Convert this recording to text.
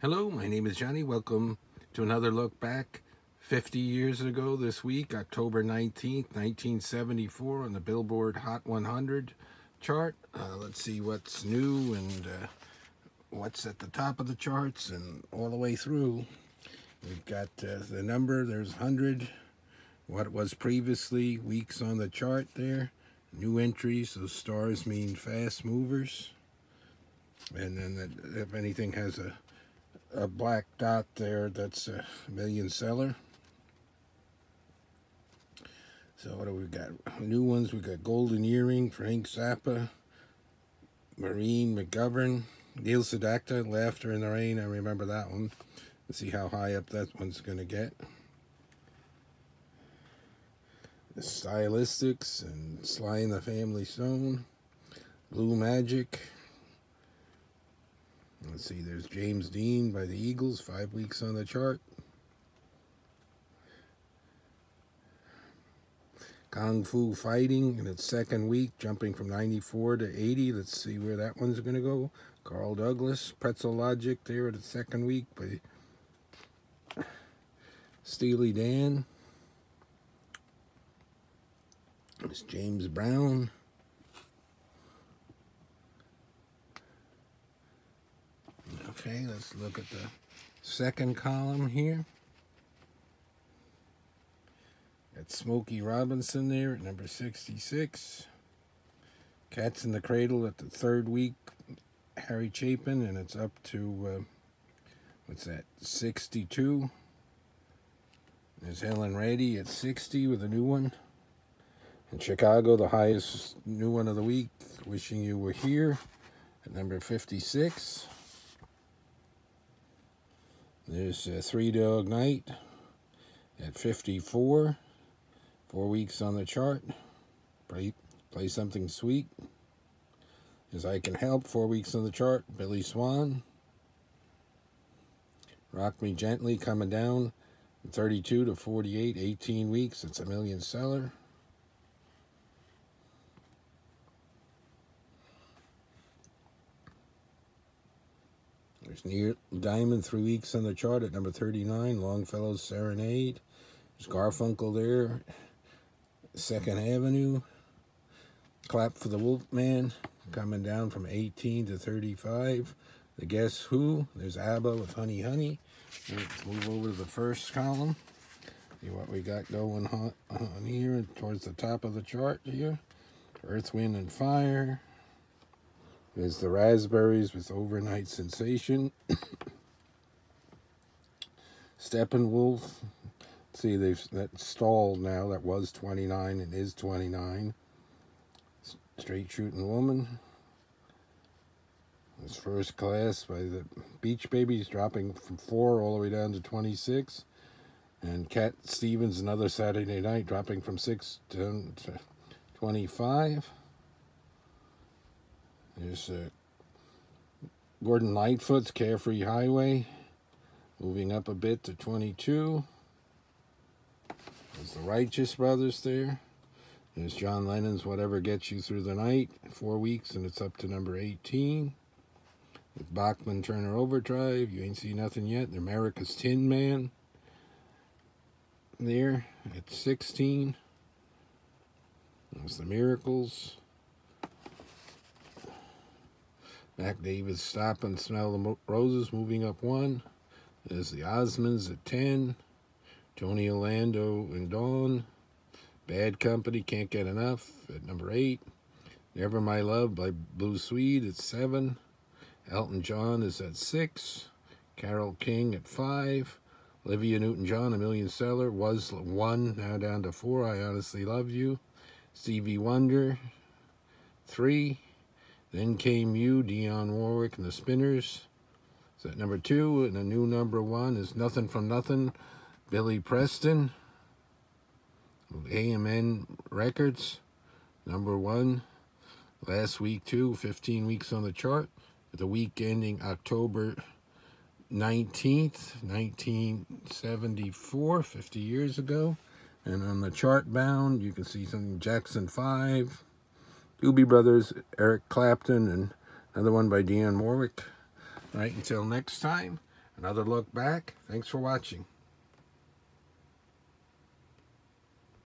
Hello, my name is Johnny. Welcome to another look back 50 years ago this week, October 19th, 1974, on the Billboard Hot 100 chart. Uh, let's see what's new and uh, what's at the top of the charts and all the way through. We've got uh, the number, there's 100, what was previously weeks on the chart there. New entries, those stars mean fast movers. And then if anything has a a black dot there that's a million seller. So what do we got? New ones, we got Golden Earring, Frank Zappa, Maureen McGovern, Neil Sedaka, Laughter in the Rain, I remember that one. Let's see how high up that one's going to get. The Stylistics and Sly and the Family Stone, Blue Magic, Let's see, there's James Dean by the Eagles, five weeks on the chart. Kung Fu Fighting in its second week, jumping from 94 to 80. Let's see where that one's going to go. Carl Douglas, Pretzel Logic there at its second week by Steely Dan. It's James Brown. Okay, let's look at the second column here. Got Smokey Robinson there at number 66. Cats in the Cradle at the third week. Harry Chapin, and it's up to, uh, what's that, 62. There's Helen Reddy at 60 with a new one. In Chicago, the highest new one of the week, Wishing You Were Here at number 56. There's a uh, Three Dog Night at 54. Four weeks on the chart. Play, play something sweet. As I Can Help, four weeks on the chart. Billy Swan. Rock Me Gently coming down 32 to 48, 18 weeks. It's a million seller. Neil Diamond, three weeks on the chart at number 39. Longfellow's Serenade. There's Garfunkel there. Second Avenue. Clap for the Wolfman, coming down from 18 to 35. The Guess Who. There's ABBA with Honey Honey. Let's move over to the first column. See what we got going on here towards the top of the chart here. Earth, Wind, and Fire. There's the raspberries with overnight sensation. Steppenwolf. See, they've that stalled now. That was 29 and is 29. Straight shooting woman. It's first class by the Beach Babies dropping from four all the way down to 26. And Cat Stevens another Saturday night dropping from six to 25. There's Gordon Lightfoot's Carefree Highway, moving up a bit to 22. There's the Righteous Brothers there. There's John Lennon's Whatever Gets You Through the Night, four weeks, and it's up to number 18. With Bachman Turner Overdrive, you ain't seen nothing yet. The America's Tin Man there at 16. There's the Miracles. Mac Davis, Stop and Smell the Roses, moving up one. There's the Osmonds at 10. Tony Orlando and Dawn. Bad Company, Can't Get Enough at number 8. Never My Love by Blue Swede at 7. Elton John is at 6. Carole King at 5. Olivia Newton-John, A Million Seller, was 1, now down to 4. I Honestly Love You. Stevie Wonder, 3. Then came you, Dionne Warwick and the Spinners. So number two, and a new number one is Nothing from Nothing, Billy Preston. A&M Records, number one. Last week, too, 15 weeks on the chart. The week ending October 19th, 1974, 50 years ago. And on the chart bound, you can see something Jackson 5, Doobie Brothers, Eric Clapton, and another one by Dionne Warwick. All right, until next time, Another look back. Thanks for watching.